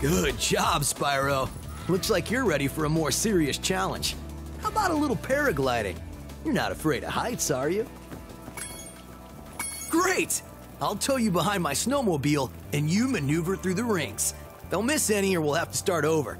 Good job, Spyro. Looks like you're ready for a more serious challenge. How about a little paragliding? You're not afraid of heights, are you? Great! I'll tow you behind my snowmobile and you maneuver through the rings. Don't miss any or we'll have to start over.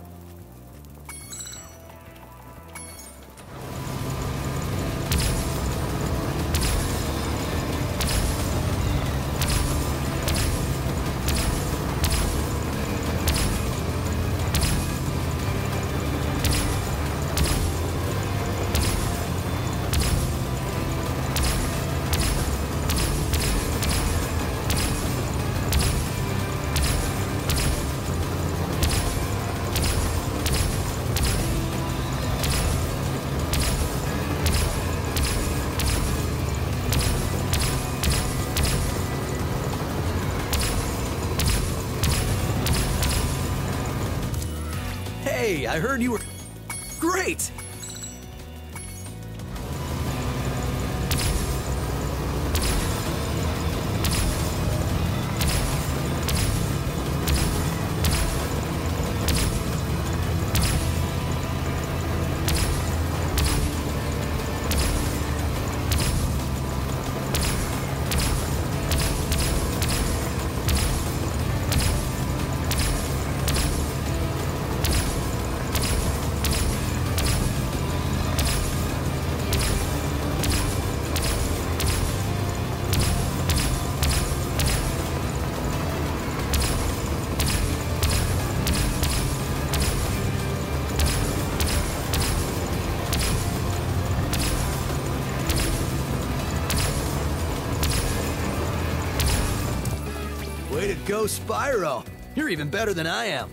Hey, I heard you were. Great! Way to go, Spyro! You're even better than I am.